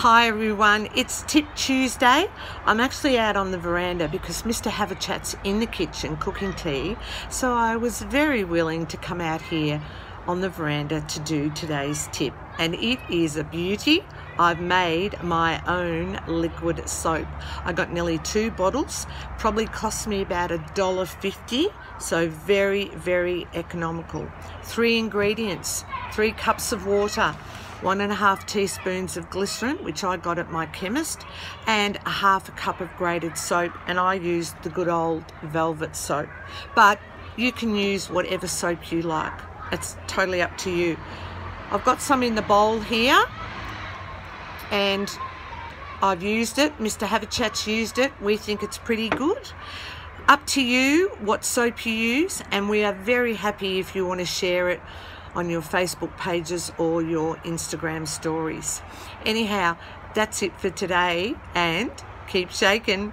Hi everyone, it's Tip Tuesday. I'm actually out on the veranda because Mr. Havachat's in the kitchen cooking tea, so I was very willing to come out here on the veranda to do today's tip. And it is a beauty. I've made my own liquid soap. I got nearly two bottles, probably cost me about a dollar fifty, so very, very economical. Three ingredients, three cups of water, one and a half teaspoons of glycerin, which I got at my chemist, and a half a cup of grated soap, and I used the good old velvet soap. But you can use whatever soap you like. It's totally up to you. I've got some in the bowl here, and I've used it. Mr. Havachat's used it. We think it's pretty good. Up to you what soap you use, and we are very happy if you want to share it on your Facebook pages or your Instagram stories. Anyhow, that's it for today and keep shaking.